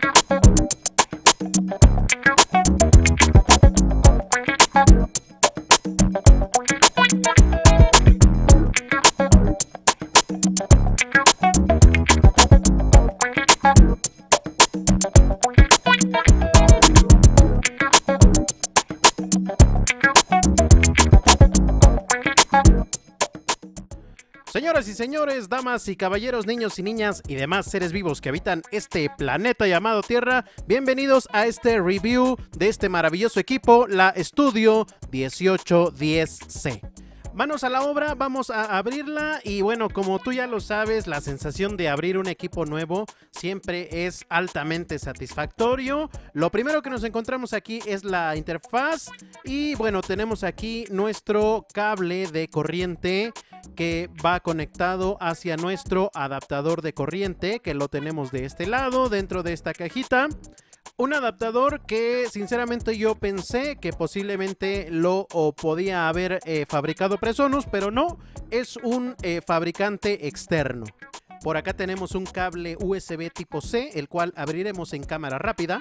I'm Señoras y señores, damas y caballeros, niños y niñas y demás seres vivos que habitan este planeta llamado Tierra, bienvenidos a este review de este maravilloso equipo, la Studio 1810C. Manos a la obra, vamos a abrirla y bueno, como tú ya lo sabes, la sensación de abrir un equipo nuevo siempre es altamente satisfactorio. Lo primero que nos encontramos aquí es la interfaz y bueno, tenemos aquí nuestro cable de corriente que va conectado hacia nuestro adaptador de corriente que lo tenemos de este lado dentro de esta cajita. Un adaptador que sinceramente yo pensé que posiblemente lo podía haber eh, fabricado Presonus, pero no, es un eh, fabricante externo. Por acá tenemos un cable USB tipo C, el cual abriremos en cámara rápida.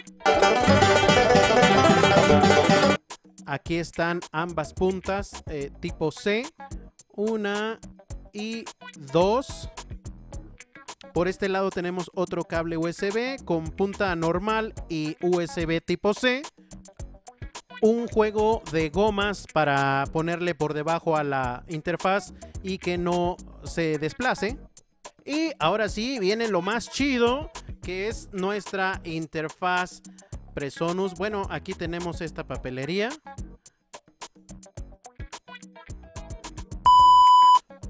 Aquí están ambas puntas eh, tipo C, una y dos. Por este lado tenemos otro cable USB con punta normal y USB tipo C. Un juego de gomas para ponerle por debajo a la interfaz y que no se desplace. Y ahora sí viene lo más chido que es nuestra interfaz Presonus. Bueno, aquí tenemos esta papelería.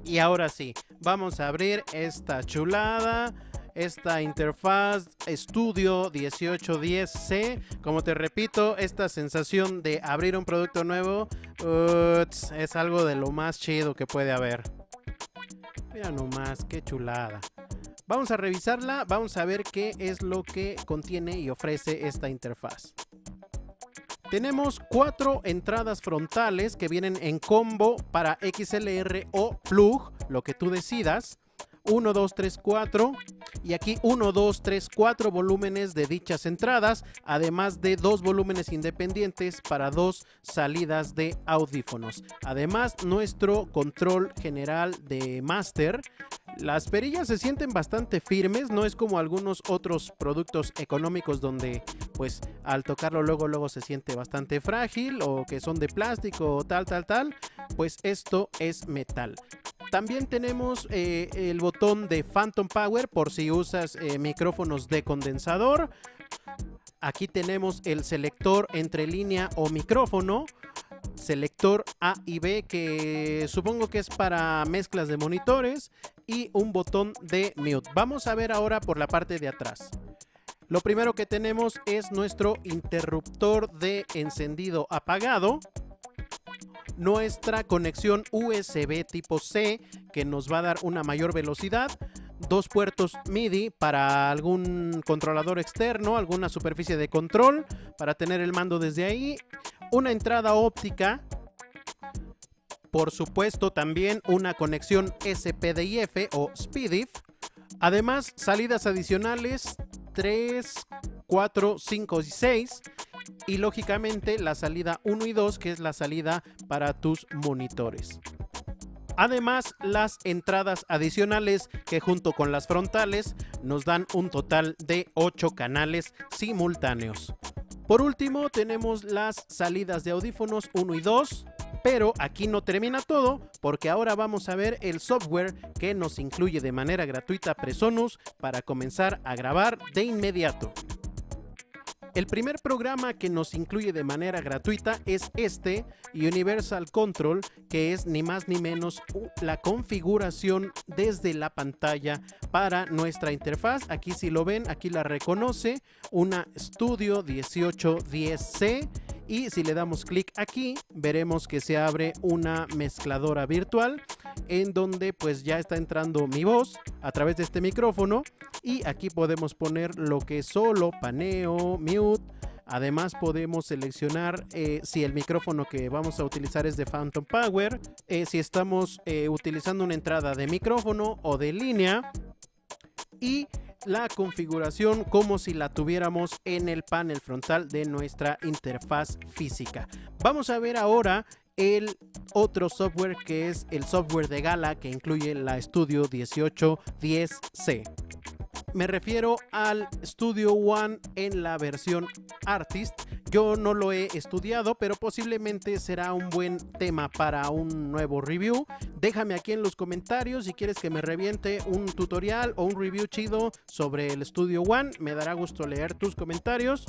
Y ahora sí, vamos a abrir esta chulada, esta interfaz Studio 1810C. Como te repito, esta sensación de abrir un producto nuevo es algo de lo más chido que puede haber. Mira nomás, qué chulada. Vamos a revisarla, vamos a ver qué es lo que contiene y ofrece esta interfaz. Tenemos cuatro entradas frontales que vienen en combo para XLR o plug, lo que tú decidas. 1, 2, 3, 4 y aquí 1, 2, 3, 4 volúmenes de dichas entradas, además de dos volúmenes independientes para dos salidas de audífonos. Además, nuestro control general de master. Las perillas se sienten bastante firmes, no es como algunos otros productos económicos donde pues al tocarlo luego luego se siente bastante frágil o que son de plástico o tal tal tal, pues esto es metal. También tenemos eh, el botón de Phantom Power por si usas eh, micrófonos de condensador. Aquí tenemos el selector entre línea o micrófono. Selector A y B que supongo que es para mezclas de monitores. Y un botón de mute. Vamos a ver ahora por la parte de atrás. Lo primero que tenemos es nuestro interruptor de encendido apagado nuestra conexión USB tipo C que nos va a dar una mayor velocidad, dos puertos MIDI para algún controlador externo, alguna superficie de control para tener el mando desde ahí, una entrada óptica, por supuesto también una conexión SPDIF o SPDIF, además salidas adicionales 3, 4, 5 y 6 y lógicamente la salida 1 y 2 que es la salida para tus monitores. Además, las entradas adicionales que junto con las frontales nos dan un total de 8 canales simultáneos. Por último, tenemos las salidas de audífonos 1 y 2, pero aquí no termina todo porque ahora vamos a ver el software que nos incluye de manera gratuita Presonus para comenzar a grabar de inmediato. El primer programa que nos incluye de manera gratuita es este, Universal Control, que es ni más ni menos la configuración desde la pantalla para nuestra interfaz. Aquí si lo ven, aquí la reconoce, una Studio 1810C y si le damos clic aquí veremos que se abre una mezcladora virtual en donde pues ya está entrando mi voz a través de este micrófono y aquí podemos poner lo que es solo, paneo, mute. Además podemos seleccionar eh, si el micrófono que vamos a utilizar es de Phantom Power, eh, si estamos eh, utilizando una entrada de micrófono o de línea y la configuración como si la tuviéramos en el panel frontal de nuestra interfaz física. Vamos a ver ahora el otro software que es el software de Gala que incluye la Studio 1810C. Me refiero al Studio One en la versión Artist. Yo no lo he estudiado, pero posiblemente será un buen tema para un nuevo review. Déjame aquí en los comentarios si quieres que me reviente un tutorial o un review chido sobre el Studio One. Me dará gusto leer tus comentarios.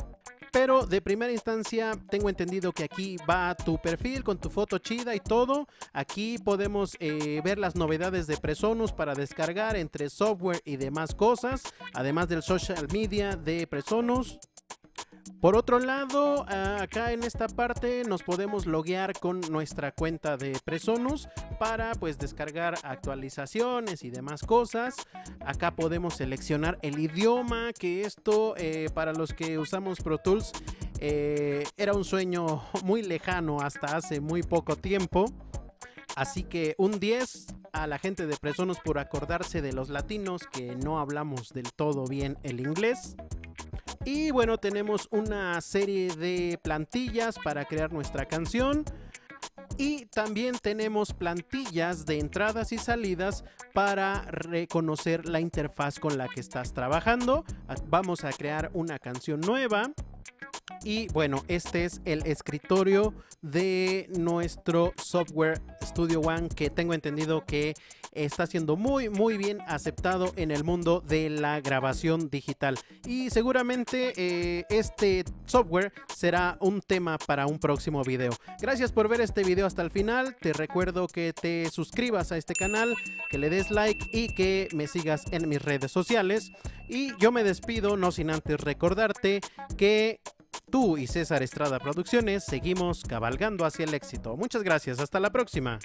Pero de primera instancia tengo entendido que aquí va tu perfil con tu foto chida y todo. Aquí podemos eh, ver las novedades de Presonus para descargar entre software y demás cosas. Además del social media de Presonus. Por otro lado, acá en esta parte nos podemos loguear con nuestra cuenta de Presonus para pues descargar actualizaciones y demás cosas. Acá podemos seleccionar el idioma, que esto eh, para los que usamos Pro Tools eh, era un sueño muy lejano hasta hace muy poco tiempo. Así que un 10 a la gente de Presonus por acordarse de los latinos que no hablamos del todo bien el inglés. Y bueno, tenemos una serie de plantillas para crear nuestra canción. Y también tenemos plantillas de entradas y salidas para reconocer la interfaz con la que estás trabajando. Vamos a crear una canción nueva. Y bueno, este es el escritorio de nuestro software Studio One que tengo entendido que está siendo muy muy bien aceptado en el mundo de la grabación digital. Y seguramente eh, este software será un tema para un próximo video. Gracias por ver este video hasta el final. Te recuerdo que te suscribas a este canal, que le des like y que me sigas en mis redes sociales. Y yo me despido no sin antes recordarte que Tú y César Estrada Producciones seguimos cabalgando hacia el éxito. Muchas gracias, hasta la próxima.